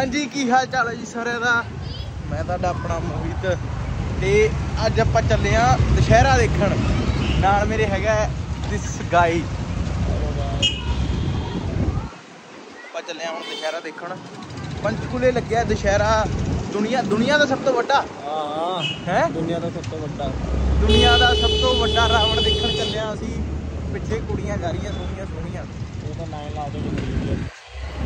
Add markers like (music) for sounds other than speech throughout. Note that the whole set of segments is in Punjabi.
ਹਾਂਜੀ ਕੀ ਹਾਲ ਚਾਲ ਹੈ ਜੀ ਸਾਰਿਆਂ ਦਾ? ਮੈਂ ਤੁਹਾਡਾ ਆਪਣਾ ਮੋਹਿਤ ਤੇ ਅੱਜ ਆਪਾਂ ਚੱਲੇ ਆ ਦੁਸ਼ਹਿਰਾ ਦੇਖਣ। ਨਾਲ ਮੇਰੇ ਹੈਗਾ ਦਿਸ ਗਾਈ ਆਪਾਂ ਚੱਲੇ ਆ ਹੁਣ ਦੁਸ਼ਹਿਰਾ ਦੇਖਣ। ਪੰਚਕੂਲੇ ਲੱਗਿਆ ਦੁਸ਼ਹਿਰਾ। ਦੁਨੀਆ ਦੁਨੀਆ ਦਾ ਸਭ ਤੋਂ ਵੱਡਾ। ਹਾਂ ਹੈ? ਦੁਨੀਆ ਦਾ ਸਭ ਤੋਂ ਵੱਡਾ। ਦੁਨੀਆ ਦਾ ਸਭ ਤੋਂ ਵੱਡਾ ਰਾਵਣ ਦੇਖਣ ਚੱਲੇ ਆ ਅਸੀਂ। ਪਿੱਛੇ ਕੁੜੀਆਂ ਜਾ ਰਹੀਆਂ ਸੋਹਣੀਆਂ ਸੋਹਣੀਆਂ। ਇਹ ਤਾਂ ਨਾਮ ਲਾ ਦੇ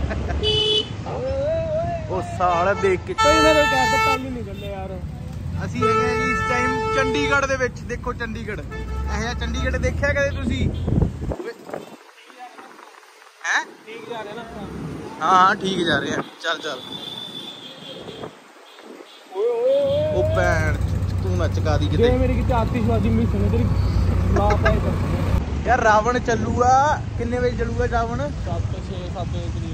(laughs) ਉਹ ਸਾਲ ਦੇਖ ਕੇ ਕੋਈ ਮੇਰੇ ਕਹਿ ਤਾਂ ਪਹਿਲੀ ਯਾਰ। ਅਸੀਂ ਹੈਗੇ ਆ ਜੀ ਇਸ ਟਾਈਮ ਚੰਡੀਗੜ੍ਹ ਦੇ ਵਿੱਚ। ਦੇਖੋ ਚੰਡੀਗੜ੍ਹ। ਇਹ ਜਿਹਾ ਚੰਡੀਗੜ੍ਹ ਦੇਖਿਆ ਕਦੇ ਤੁਸੀਂ? ਹੈ? ਠੀਕ ਜਾ ਰਿਹਾ ਨਾ ਹਾਂ ਹਾਂ ਠੀਕ ਜਾ ਰਹੇ। ਚੱਲ ਚੱਲ। ਓਏ ਓਏ ਉਹ ਭੈਣ ਤੂੰ ਨਾ ਚਕਾ ਦੀ ਜੇ ਕਿਤੇ ਮੇਰੀ ਕਿਤੇ ਆਤਿਸ਼ਬਾਜ਼ੀ ਮਿਸ ਹੋ ਤੇਰੀ ਲਾ ਪਾਏ ਯਾਰ ਰਾਵਣ ਚੱਲੂਗਾ। ਕਿੰਨੇ ਵਜੇ ਚੱਲੂਗਾ ਰਾਵਣ? 7 6 7 ਦੇ ਕਰੀਬ ਆ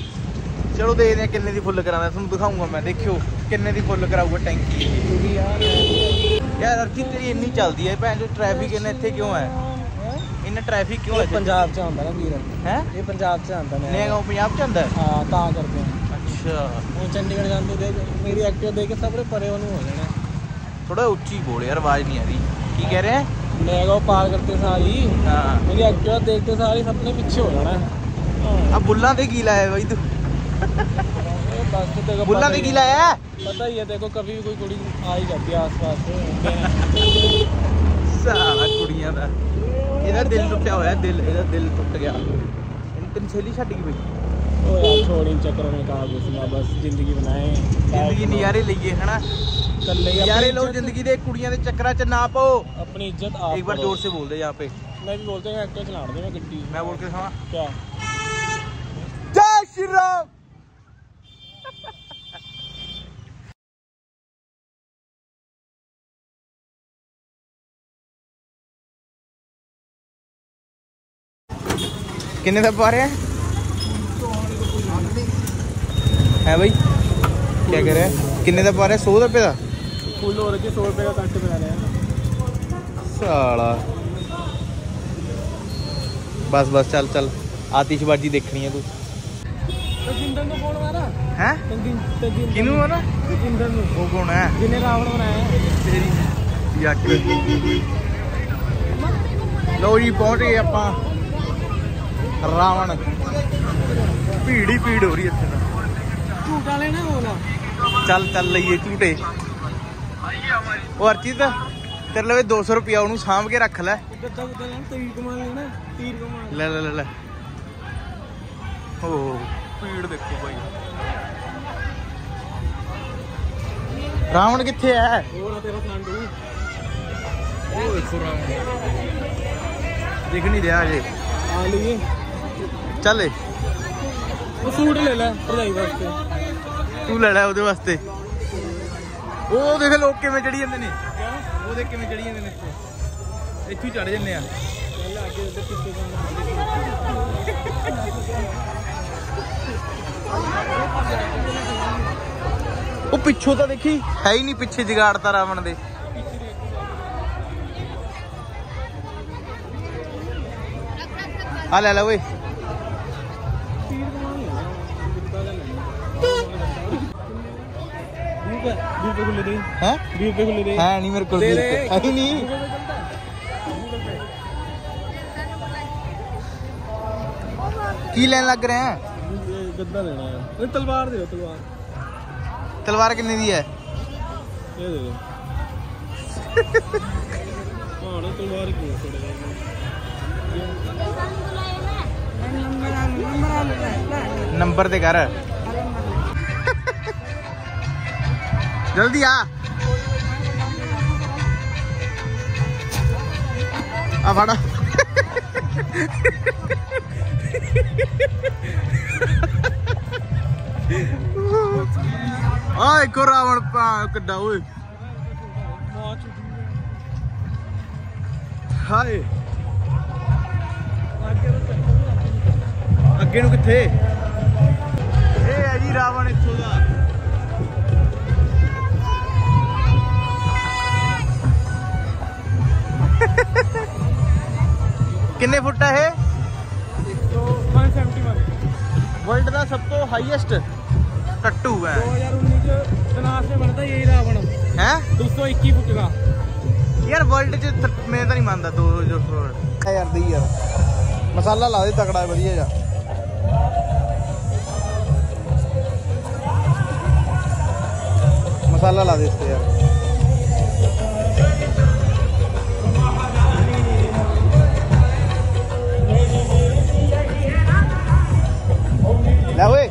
ਚਲੋ ਦੇਖਦੇ ਆ ਕਿੰਨੇ ਦੀ ਫੁੱਲ ਕਰਾਉਂਦਾ ਤੁਹਾਨੂੰ ਦਿਖਾਉਂਗਾ ਮੈਂ ਦੇਖਿਓ ਕਿੰਨੇ ਦੀ ਫੁੱਲ ਕਰਾਊਗਾ ਟੈਂਕੀ ਕਿਉਂਕਿ ਯਾਰ ਯਾਰ ਅਰਜੀ ਤੇਰੀ ਇੰਨੀ ਚੱਲਦੀ ਹੈ ਭੈਣ ਜੋ ਟ੍ਰੈਫਿਕ ਇੰਨਾ ਇੱਥੇ ਕਿਉਂ ਹੈ ਇੰਨਾ ਟ੍ਰੈਫਿਕ ਕਿਉਂ ਹੈ ਪੰਜਾਬ ਚ ਆਉਂਦਾ ਨਾ ਵੀਰ ਹੈ ਇਹ ਪੰਜਾਬ ਚ ਆਉਂਦਾ ਨੇ ਉਹ ਪੰਜਾਬ ਚ ਆਉਂਦਾ ਹਾਂ ਤਾਂ ਕਰਦੇ ਆ ਅੱਛਾ ਉਹ ਚੰਡੀਗੜ੍ਹ ਜਾਂਦੇ ਦੇ ਮੇਰੀ ਐਕਟਿਵ ਦੇ ਕੇ ਸਭ ਦੇ ਪਰੇ ਉਹਨੂੰ ਹੋ ਜਾਣਾ ਥੋੜਾ ਉੱਚੀ ਬੋਲ ਯਾਰ ਆਵਾਜ਼ नहीं आ रही ਕੀ ਕਹਿ ਰਹੇ ਹੈ लेगा पार करते सारी हाँ मेरी एक्टिवा देखते सारी सबने पीछे हो जाना है अब बुल्ला पे की लाया भाई तू ਤੇ ਹੀ ਕੀ है। ਲਾਇਆ पता ही है देखो कभी भी कोई कुड़ी आ ही जाती है आसपास ਸਾਲਾ ਕੁੜੀਆਂ ਦਾ ਇਹਦਾ ਦਿਲ ਟੁੱਟਿਆ ਹੋਇਆ ਦਿਲ ਇਹਦਾ ਦਿਲ ਟੁੱਟ ਗਿਆ ਇਹਨੂੰ ਤੈਨੂੰ ਸਹੇਲੀ ਛੱਡ ਗਈ ਬਈ ओ यार छोड़ इन चक्करों में कहा घुसना बस जिंदगी बनाए ਜ਼ਿੰਦਗੀ ਨਜ਼ਾਰੇ ਲਈਏ ਹਨਾ कर ले ਨਜ਼ਾਰੇ ਲਓ ਜ਼ਿੰਦਗੀ ਦੇ ਕੁੜੀਆਂ ਦੇ ਚੱਕਰਾਂ 'ਚ ਨਾ ਪਾਓ अपनी इज्जत आप एक बार करो। जोर से बोल दे यहाँ पे मैं भी बोलते हैं एक्टिव चला दे मैं गड्डी मैं बोल के दिखावा क्या जय श्री राम कितने दबा रहे हैं है भाई क्या कह रहे हैं कितने दबा रहे हैं सौ रुपये का फुल हो रखी सौ रुपये का साठ रुपये रहे हैं साला बस बस चल चल आतिशबाजी देखनी है तू किनू है ना वो कौन है जिन्हें रावण बनाया तेरी लो जी पहुँच गए ਆਪਾਂ ਰਾਵਣ। ਭੀੜ ਹੀ ਭੀੜ ਹੋ ਰਹੀ ਇੱਥੇ ਤਾਂ। ਝੂਟਾ ਲੈਣਾ ਹੋਣਾ ਚੱਲ ਚੱਲ ਲਈਏ ਝੂਟੇ। ਉਹ ਅਰਚਿਤ ਤੇਰੇ ਲਵੇ 200 ਰੁਪਿਆ ਉਹਨੂੰ ਸਾਂਭ ਕੇ ਰੱਖ ਲੈ। ਲੈ ਲੈ ਲੈ ਰਾਵਣ ਕਿੱਥੇ ਐ ਉਹ ਦੇਖੋ ਨਹੀਂ ਰਿਹਾ ਜੇ ਆ ਲਈਏ। ਚੱਲੇ ਉਹ ਸੂਟ ਲੈ ਲੈ ਭਲਾਈ ਵਾਸਤੇ। ਤੂੰ ਲੈ ਲੈ ਉਹਦੇ ਵਾਸਤੇ। ਉਹ ਦੇਖ ਲੋਕ ਕਿਵੇਂ ਚੜੀ ਜਾਂਦੇ ਨੇ? ਉਹ ਦੇਖ ਕਿਵੇਂ ਚੜੀ ਜਾਂਦੇ ਨੇ ਇੱਥੇ? ਚੜ ਜਾਂਦੇ ਆ। ਉਹ ਪਿੱਛੋਂ ਤਾਂ ਦੇਖੀ ਹੈ ਹੀ ਨਹੀਂ ਪਿੱਛੇ ਜਗਾੜਤਾ ਰਾਵਣ ਦੇ। ਆ ਲੈ ਲੈ ਓਏ। है? हाँ? हाँ, नहीं मेरे को है। नहीं। की लेने लग रहे हैं? गद्दा लेना है। तलवार दे तलवार। तलवार कितने दी है? ये दे दो। हाँ, तलवार क्यों नंबर दे कर। ਜਲਦੀ आ आ भाड़ा ਆਏ ਕੋ ਰਾਵਣ ਪਾ, ਕਿੱਡਾ, ਓਏ। ਹਾਏ। ਅੱਗੇ ਨੂੰ ਕਿੱਥੇ? ਇਹ ਹੈ ਜੀ ਰਾਵਣ कितने फुट का है? वर्ल्ड का सब तो हाईएस्ट टट्टू है। हैं यार वर्ल्ड च तो मैं तो नहीं मानता दो जो हाँ यार दी यार। मसाला ला दे तगड़ा बढ़िया जा। मसाला ला दे इस यार। Ah ouais.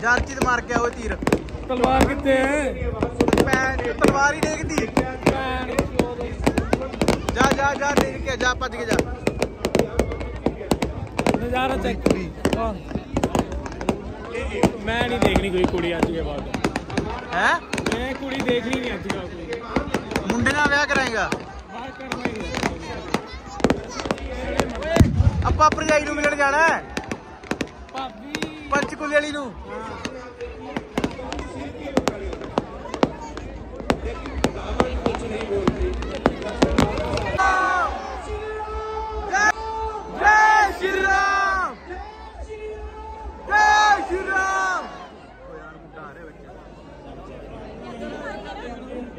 जारची मार के आओ तीर। तलवार कितने है? तो तलवार ही देखती। जा जा जा देख के जा भज के जा। नज़ारा चेक मैं नहीं देखनी कोई कुड़ी आज के बाद। ਹੈ? ਮੈਂ ਕੁੜੀ ਦੇਖ ਲਈ ਨਹੀਂ ਅੱਜ ਕੋਈ ਮੁੰਡੇ ਨਾਲ ਵਿਆਹ ਕਰਾਏਗਾ? ਆਪਾਂ ਭਰਜਾਈ ਨੂੰ ਮਿਲਣ ਜਾਣਾ ਭਾਬੀ। ਪੰਚਕੁਲੇ ਵਾਲੀ ਨੂੰ?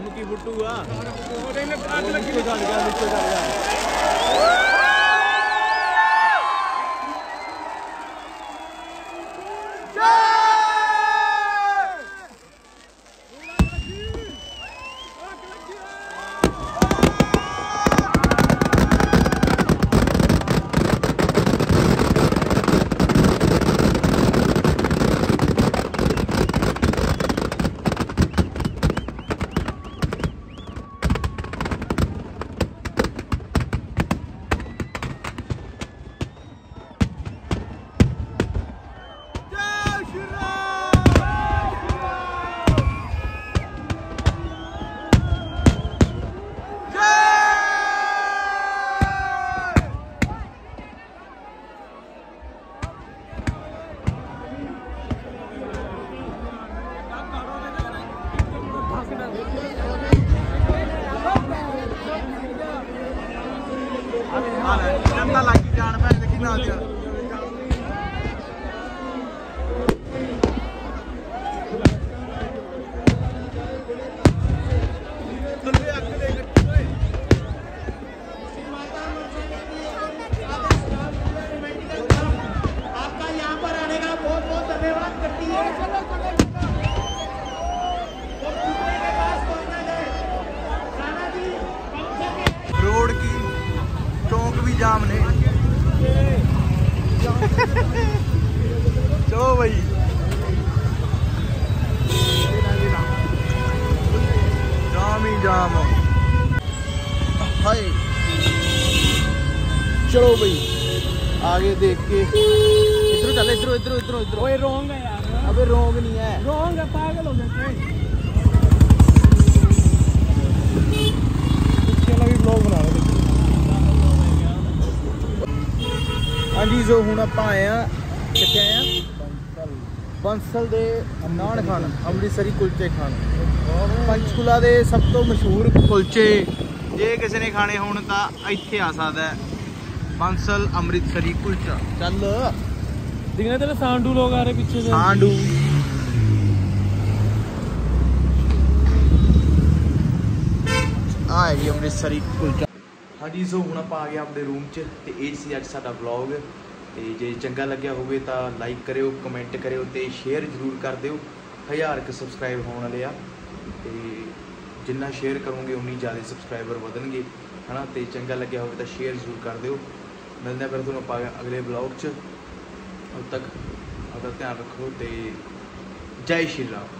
उनकी बुट्टू हुआ। ਆਗੇ ਦੇਖ ਕੇ। ਇਧਰੋਂ ਚੱਲ ਇਧਰੋਂ ਇਧਰੋਂ ਇਧਰੋਂ ਇਧਰੋਂ। ਓਏ ਰੋਂਗ ਹੈ ਯਾਰ। ਅਬੇ ਰੋਂਗ ਨਹੀਂ ਹੈ। ਰੋਂਗ ਹੈ ਪਾਗਲ ਹੋ ਗਏ ਕੋਈ ਚਲੋ ਵੀ ਵਲੌਗ ਬਣਾ ਲਓ ਹਾਂਜੀ ਸੋ ਹੁਣ ਆਪਾਂ ਆਏ ਆ ਕਿੱਥੇ ਆਏ ਆ ਬੰਸਲ ਦੇ ਨਾਨ ਖਾਨ ਅੰਮ੍ਰਿਤਸਰੀ ਕੁਲਚੇ ਖਾਨ ਪੰਚਕੁਲਾ ਦੇ ਸਭ ਤੋਂ ਮਸ਼ਹੂਰ ਕੁਲਚੇ। ਜੇ ਕਿਸੇ ਨੇ ਖਾਣੇ ਹੋਣ ਤਾਂ ਇੱਥੇ ਆ ਸਕਦਾ ਹੈ। ਬੰਸਲ ਅੰਮ੍ਰਿਤਸਰੀ ਕੁਲਚਾ। ਚੱਲ। ਦਿਖਨੇ ਤੇਰੇ ਸਾਂਡੂ ਲੋਕ ਆ ਰਹੇ ਪਿੱਛੇ ਸਾਂਡੂ। ਆ ਜੀ ਅੰਮ੍ਰਿਤਸਰੀ ਕੁਲਚਾ। ਹਾਂਜੀ ਸੋ ਹੁਣ ਆਪਾਂ ਆ ਗਏ ਆਪਣੇ ਰੂਮ 'ਚ ਤੇ ਇਹ ਸੀ ਅੱਜ ਸਾਡਾ ਵਲੌਗ ਤੇ ਜੇ ਚੰਗਾ ਲੱਗਿਆ ਹੋਵੇ ਤਾਂ ਲਾਈਕ ਕਰਿਓ ਕਮੈਂਟ ਕਰਿਓ ਤੇ ਸ਼ੇਅਰ ਜ਼ਰੂਰ ਕਰ ਦਿਓ। ਹਜ਼ਾਰ ਕੁ ਸਬਸਕ੍ਰਾਈਬ ਹੋਣ ਵਾਲੇ ਆ। ਤੇ ਜਿੰਨਾ ਸ਼ੇਅਰ ਕਰੋਗੇ ਉਨੀ ਜ਼ਿਆਦਾ ਸਬਸਕ੍ਰਾਈਬਰ ਵਧਣਗੇ। ਹਨਾ? ਤੇ ਚੰਗਾ ਲੱਗਿਆ ਹੋਵੇ ਤਾਂ ਸ਼ੇਅਰ ਜ਼ਰੂਰ ਕਰ ਦਿਓ। ਮਿਲਦੇ ਹਾਂ ਫਿਰ ਤੁਹਾਨੂੰ ਆਪਾਂ ਅਗਲੇ ਵਲੌਗ 'ਚ। ਉਦੋਂ ਤੱਕ ਆਪਦਾ ਧਿਆਨ ਰੱਖੋ ਤੇ ਜੈ ਸ਼੍ਰੀ ਰਾਮ।